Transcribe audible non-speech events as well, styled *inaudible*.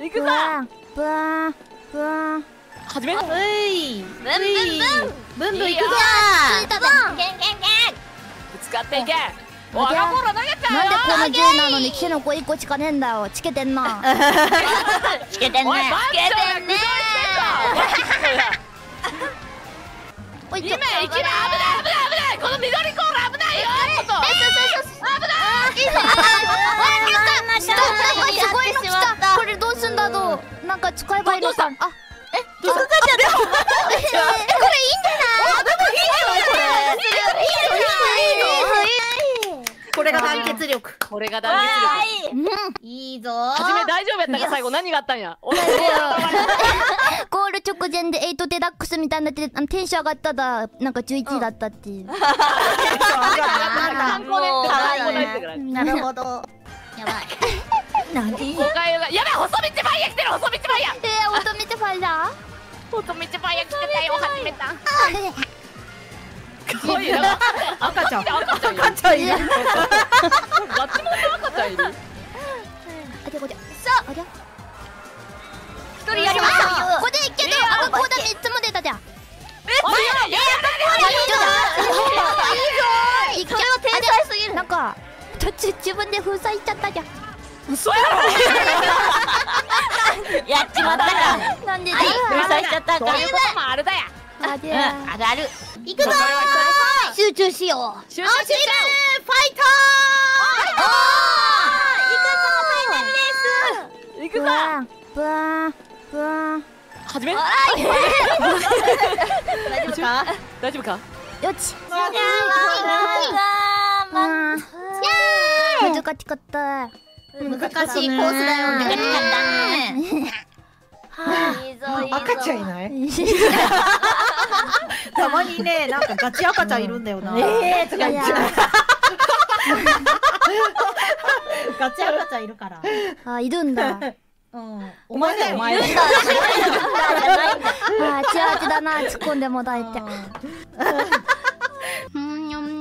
行くぞ！ブーンブーン始めるういブンブンブン。ブンブンいいよ。行くぞついたぞケンケンケぶつかっていけ！お赤ボール投げたよ！なんでこの銃なのにキノコ1個しかねえんだよ。チケてんな。ンつけてんね。チョてんね。おい今 *laughs* いきなり危ない危ない危ない。この緑コール危ないよなんか使えばいいのか。どうあどうした？えこれいいんじゃないこれが団結力。これが団結力。いい。ぞ初め大丈夫やった。か最後何があったんや？ゴール直前で8デラックスみたいになってあのテンション上がったらなんか11だった。っていう、う参考ねってからなるほど。やばい。何おかやばい細道ファイヤー来てる細道ファイヤー。えー、乙女ってファイヤ細道ファイヤー来てたよ始めた。ー可愛いな赤ちゃん赤ちゃんいる。赤ちゃんいる。ガチモンの赤ちゃんいるあでこでさあありゃ一人やりました。これでいけど赤コーダ3つも出たじゃん。あいやいやいけそれは天才すぎる。なんか途中自分で封鎖しちゃったじゃん嘘やろ。*laughs* やっちまったか。なんでだはい封鎖しちゃったか。そういうこともあるだやあでうんある。ある。行くぞ。集中しよう。集中してちゃファイタう行くぞ。ブー。ンブーン。ブーン。始め。大丈夫か？大丈夫か？よち難しかった難しいコースだよね。ねいいぞいいぞ赤ちゃんいない？*laughs* たまにねなんかガチ赤ちゃんいるんだよな。えーとかいや *laughs* ガチ赤ちゃんいるから。あいるんだ。うん。お前だよお前いるんだ。あちあちだな。突っ込んでもらえて。うんうん